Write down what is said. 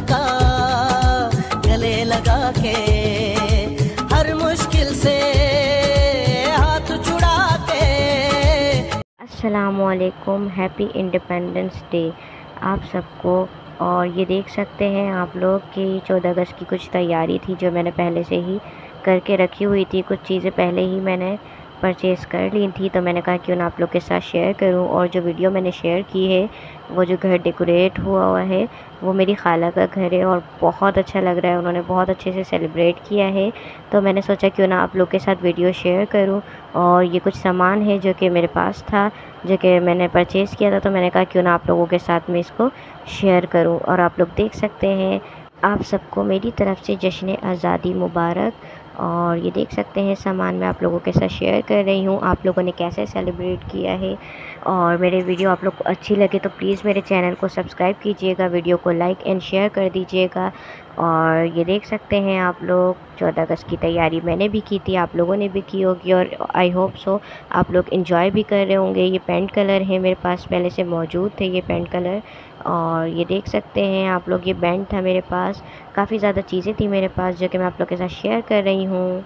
का हर मुश्किल से हाथ हैप्पी इंडिपेंडेंस डे आप सबको। और ये देख सकते हैं आप लोग कि 14 अगस्त की कुछ तैयारी थी जो मैंने पहले से ही करके रखी हुई थी। कुछ चीज़ें पहले ही मैंने परचेज़ कर ली थी तो मैंने कहा, क्यों ना आप लोग के साथ शेयर करूँ? और जो वीडियो मैंने शेयर की है, वो जो घर डेकोरेट हुआ हुआ है, वो मेरी खाला का घर है और बहुत अच्छा लग रहा है। उन्होंने बहुत अच्छे से सेलिब्रेट किया है। तो मैंने सोचा, क्यों ना आप लोग के साथ वीडियो शेयर करूँ? और ये कुछ सामान है जो कि मेरे पास था, जो कि मैंने परचेज़ किया था। तो मैंने कहा, क्यों ना आप लोगों के साथ मैं इसको शेयर करूँ? और आप लोग देख सकते हैं, आप सबको मेरी तरफ़ से जश्न आज़ादी मुबारक। और ये देख सकते हैं सामान मैं आप लोगों के साथ शेयर कर रही हूँ, आप लोगों ने कैसे सेलिब्रेट किया है। और मेरे वीडियो आप लोग को अच्छी लगे तो प्लीज़ मेरे चैनल को सब्सक्राइब कीजिएगा वीडियो को लाइक एंड शेयर कर दीजिएगा। और ये देख सकते हैं आप लोग, चौदह अगस्त की तैयारी मैंने भी की थी, आप लोगों ने भी की होगी और आई होप सो आप लोग इन्जॉय भी कर रहे होंगे। ये पेंट कलर है मेरे पास, पहले से मौजूद थे ये पेंट कलर और ये देख सकते हैं आप लोग, ये बैंड था मेरे पास, काफ़ी ज़्यादा चीज़ें थी मेरे पास जो कि मैं आप लोग के साथ शेयर कर रही हूँ।